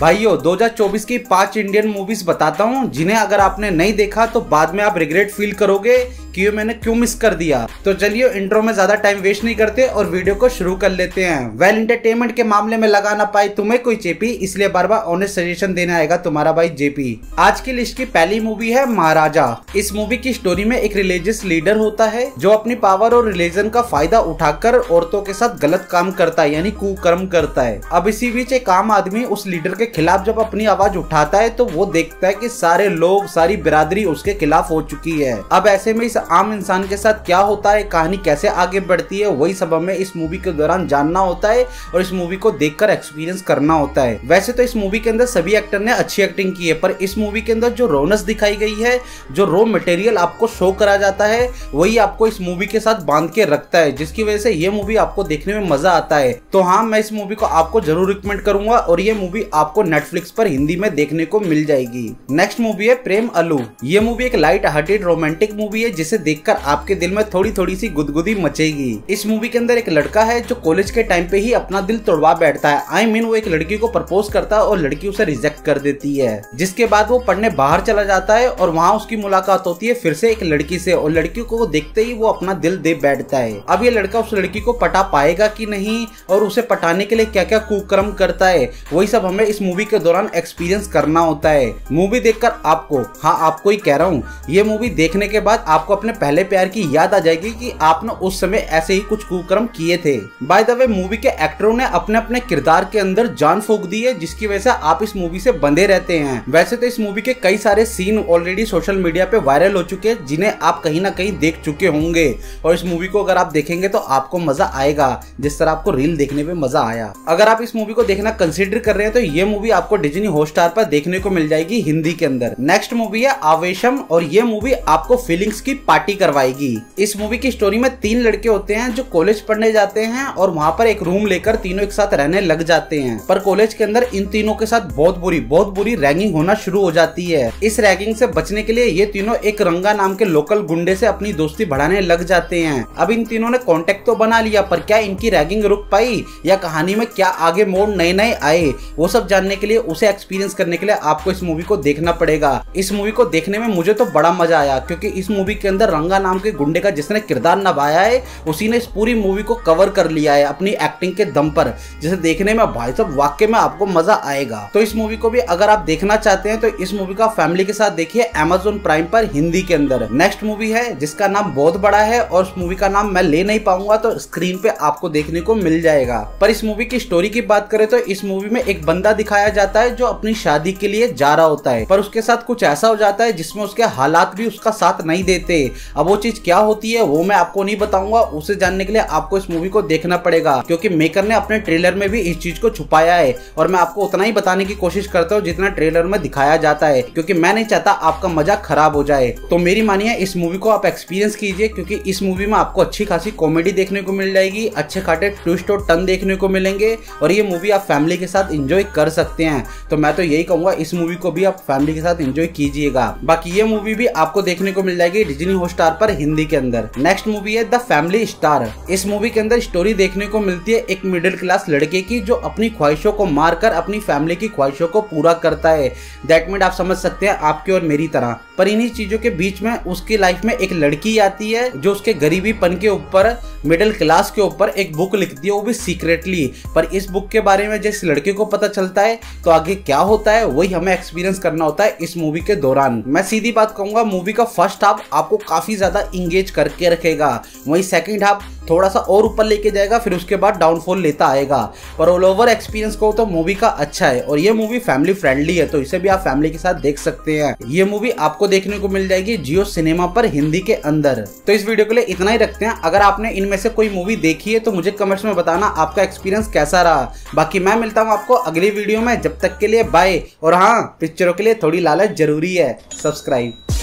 भाइयों 2024 की पाँच इंडियन मूवीज़ बताता हूँ। जिन्हें अगर आपने नहीं देखा तो बाद में आप रिग्रेट फील करोगे कि ये मैंने क्यों मिस कर दिया। तो चलिए इंट्रो में ज़्यादा टाइम वेस्ट नहीं करते और वीडियो को शुरू कर लेते हैं। वेल एंटरटेनमेंट के मामले में लगा ना पाए तुम्हें कोई चेपी इसलिए बार बार ऑनेस्ट सजेशन देने आएगा तुम्हारा भाई जेपी आज की लिस्ट की पहली मूवी है महाराजा। इस मूवी की स्टोरी में एक रिलीजियस लीडर होता है, जो अपनी पावर और रिलीजन का फ़ायदा उठाकर औरतों के साथ गलत काम करता है, यानी कुकर्म करता है। अब इसी बीच एक आम आदमी उस लीडर के खिलाफ जब अपनी आवाज़ उठाता है तो वो देखता है कि सारे लोग, सारी बिरादरी उसके खिलाफ हो चुकी है। अब ऐसे में इस आम इंसान के साथ क्या होता है, कहानी कैसे आगे बढ़ती है, वही सब हमें इस मूवी के दौरान जानना होता है और इस मूवी को देखकर एक्सपीरियंस करना होता है। वैसे तो इस मूवी के अंदर सभी एक्टर ने अच्छी एक्टिंग की है, पर इस मूवी के अंदर जो रोनस दिखाई गई है, जो रो मटेरियल आपको शो करा जाता है, वही आपको इस मूवी के साथ बाँध के रखता है, जिसकी वजह से ये मूवी आपको देखने में मज़ा आता है। तो हाँ मैं इस मूवी को आपको ज़रूर रिकमेंड करूँगा और ये मूवी आपको नेटफ्लिक्स पर हिंदी में देखने को मिल जाएगी। नेक्स्ट मूवी है प्रेम अलू ये मूवी एक लाइट हार्टेड रोमांटिक मूवी है जिसे देखकर आपके दिल में थोड़ी थोड़ी सी गुदगुदी मचेगी। इस मूवी के अंदर एक लड़का है जो कॉलेज के टाइम पे ही अपना दिल तोड़वा बैठता है। आई I मीन mean, वो एक लड़की को प्रपोज करता है और लड़की उसे रिजेक्ट कर देती है। जिसके बाद वो पढ़ने बाहर चला जाता है और वहाँ उसकी मुलाकात होती है फिर से एक लड़की से और लड़की को देखते ही वो अपना दिल दे बैठता है। अब ये लड़का उस लड़की को पटा पाएगा की नहीं और उसे पटाने के लिए क्या क्या कुक्रम करता है वही सब हमें इस मूवी के दौरान एक्सपीरियंस करना होता है। मूवी देखकर आपको हाँ आपको ही कह रहा हूँ, ये मूवी देखने के बाद आपको अपने पहले प्यार की याद आ जाएगी कि आपने उस समय ऐसे ही कुछ कुक्रम किए थे। बाय द वे मूवी के एक्टरों ने अपने अपने किरदार के अंदर जान फूक दी है, जिसकी वजह से आप इस मूवी से बंधे रहते हैं। वैसे तो इस मूवी के कई सारे सीन ऑलरेडी सोशल मीडिया पे वायरल हो चुके हैं, जिन्हें आप कहीं ना कहीं देख चुके होंगे। और इस मूवी को अगर आप देखेंगे तो आपको मज़ा आएगा, जिस तरह आपको रील देखने में मज़ा आया। अगर आप इस मूवी को देखना कंसिडर कर रहे हैं तो ये मूवी आपको डिजनी हॉटस्टार पर देखने को मिल जाएगी हिंदी के अंदर। नेक्स्ट मूवी है आवेशम, और ये मूवी आपको फीलिंग्स की पार्टी करवाएगी। इस मूवी की स्टोरी में तीन लड़के होते हैं जो कॉलेज पढ़ने जाते हैं और वहाँ पर एक रूम लेकर तीनों एक साथ रहने लग जाते हैं। पर कॉलेज के अंदर इन तीनों के साथ बहुत बुरी बहुत बुरी रैगिंग होना शुरू हो जाती है। इस रैगिंग से बचने के लिए ये तीनों एक रंगा नाम के लोकल गुंडे से अपनी दोस्ती बढ़ाने लग जाते हैं। अब इन तीनों ने कॉन्टेक्ट तो बना लिया, पर क्या इनकी रैगिंग रुक पाई? या कहानी में क्या आगे मोड़ नए नए आए? वो सब जानने के लिए, उसे एक्सपीरियंस करने के लिए आपको इस मूवी को देखना पड़ेगा। इस मूवी को देखने में मुझे तो बड़ा मज़ा आया, क्योंकि इस मूवी के अंदर रंगा नाम के गुंडे का जिसने किरदार निभाया है, उसी ने इस पूरी मूवी को कवर कर लिया है अपनी एक्टिंग के दम पर, जिसे देखने में भाई साहब वाक्य में आपको मज़ा आएगा। तो इस मूवी को भी अगर आप देखना चाहते हैं तो इस मूवी का फैमिली के साथ देखिए अमेजोन प्राइम पर हिंदी के अंदर। नेक्स्ट मूवी है, जिसका नाम बहुत बड़ा है, और उस मूवी का नाम मैं ले नहीं पाऊँगा तो स्क्रीन पे आपको देखने को मिल जाएगा। पर इस मूवी की स्टोरी की बात करें तो इस मूवी में एक बंदा दिखाया जाता है जो अपनी शादी के लिए जा रहा होता है। पर उसके साथ कुछ ऐसा हो जाता है जिसमें उसके हालात भी उसका साथ नहीं देते। अब वो चीज़ क्या होती है, वो मैं आपको नहीं बताऊँगा। उसे जानने के लिए आपको इस मूवी को देखना पड़ेगा, क्योंकि मेकर ने अपने ट्रेलर में भी इस चीज़ को छुपाया है। और मैं आपको उतना ही बताने की कोशिश करता हूँ जितना ट्रेलर में दिखाया जाता है, क्योंकि मैं नहीं चाहता आपका मज़ा खराब हो जाए। तो मेरी मानिए, इस मूवी को आप एक्सपीरियंस कीजिए, क्योंकि इस मूवी में आपको अच्छी खासी कॉमेडी देखने को मिल जाएगी, अच्छे खाटे ट्विस्ट और टन देखने को मिलेंगे। और ये मूवी आप फैमिली के साथ इंजॉय कर सकते हैं। तो मैं तो यही कहूँगा, इस मूवी को भी आप फैमिली के साथ एंजॉय कीजिएगा। बाकी ये मूवी भी आपको देखने को मिल जाएगी डिजनी हॉटस्टार पर हिंदी के अंदर। नेक्स्ट मूवी है द फैमिली स्टार इस मूवी के अंदर स्टोरी देखने को मिलती है एक मिडिल क्लास लड़के की, जो अपनी ख्वाहिशों को मारकर अपनी फैमिली की ख्वाहिशों को पूरा करता है। दैट मीन आप समझ सकते हैं आपकी और मेरी तरह। पर इन्हीं चीज़ों के बीच में उसकी लाइफ में एक लड़की आती है, जो उसके गरीबीपन के ऊपर मिडिल क्लास के ऊपर एक बुक लिखती है, वो भी सीक्रेटली पर इस बुक के बारे में जिस लड़के को पता चलता है तो आगे क्या होता है, वही हमें एक्सपीरियंस करना होता है इस मूवी के दौरान। मैं सीधी बात कहूँगा मूवी का फ़र्स्ट हाफ़ आपको काफ़ी ज़्यादा इंगेज करके रखेगा। वही सेकेंड हाफ़ थोड़ा सा और ऊपर लेके जाएगा, फिर उसके बाद डाउनफॉल लेता आएगा। पर ऑल ओवर एक्सपीरियंस को तो मूवी का अच्छा है और ये मूवी फैमिली फ्रेंडली है तो इसे भी आप फैमिली के साथ देख सकते हैं। ये मूवी आपको देखने को मिल जाएगी जियो सिनेमा पर हिंदी के अंदर। तो इस वीडियो के लिए इतना ही रखते हैं। अगर आपने इनमें से कोई मूवी देखी है तो मुझे कमेंट्स में बताना आपका एक्सपीरियंस कैसा रहा। बाकी मैं मिलता हूँ आपको अगली वीडियो में। जब तक के लिए बाय और हाँ पिक्चरों के लिए थोड़ी लालच ज़रूरी है। सब्सक्राइब